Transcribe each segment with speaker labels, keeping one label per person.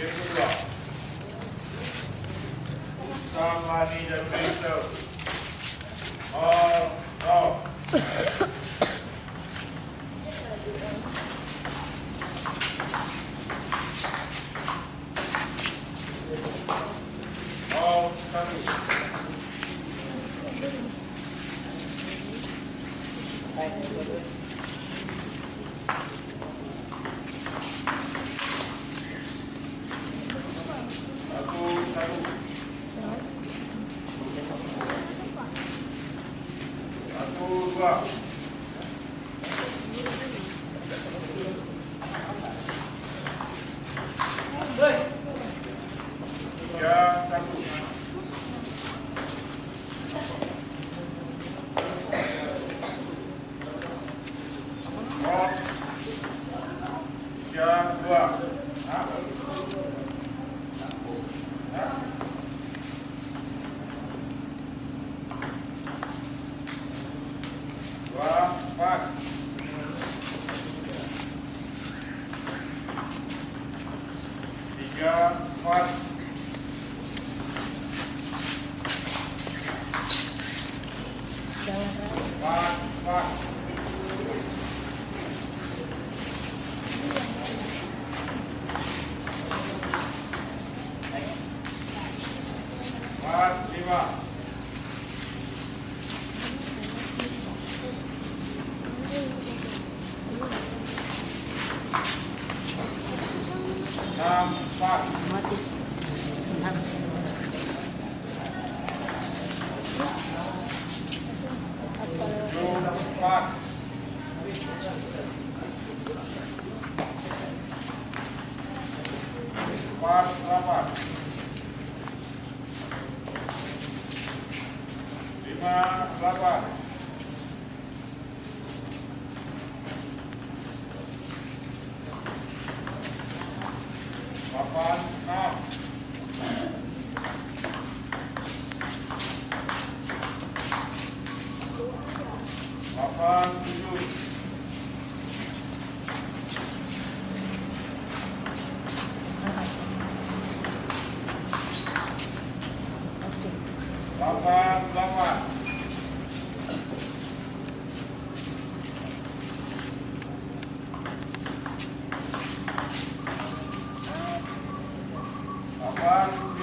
Speaker 1: Give the rock. Somebody. All. Thank you. Apurva. Tiga satu. Empat. Tiga dua. 4, 5. Back, back. Back, lima. Delapan. Lima delapan. Thank you.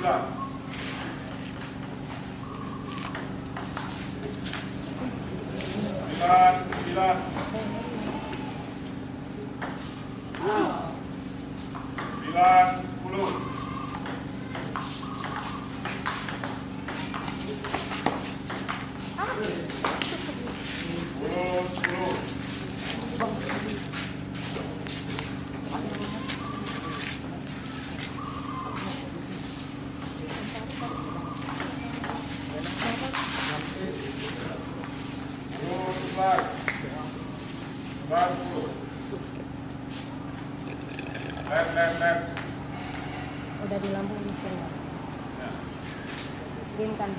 Speaker 1: Delapan sembilan. Sembilan sembilan. Sepuluh
Speaker 2: udah di lampu mesin
Speaker 1: Ya.
Speaker 2: game kan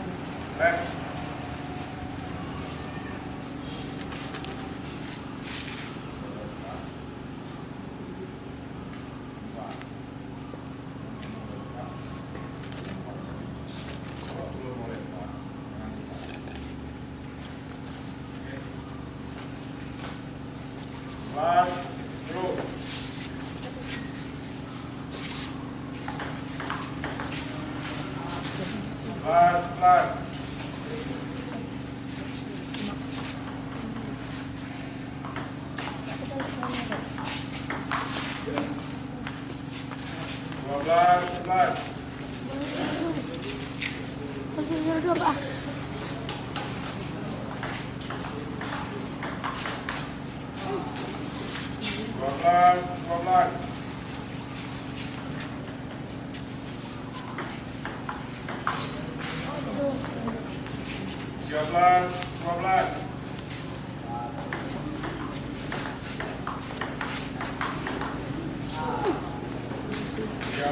Speaker 2: last
Speaker 1: plan. Yes. Last plan. 13, 12.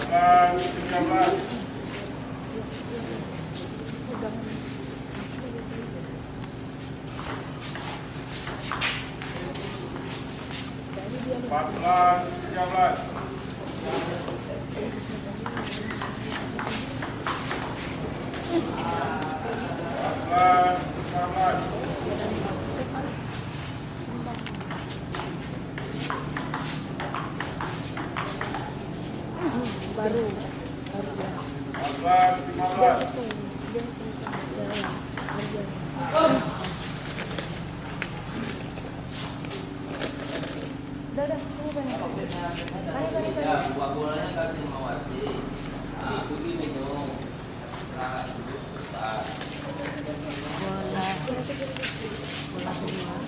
Speaker 1: belas, tiga belas, empat belas, tiga belas
Speaker 2: baru baru
Speaker 1: 14 15
Speaker 2: Udah, udah, banyak. Banyak, banyak,
Speaker 3: banyak. Buat bolanya kasih mawati. Nah,
Speaker 2: putih minum. Hola,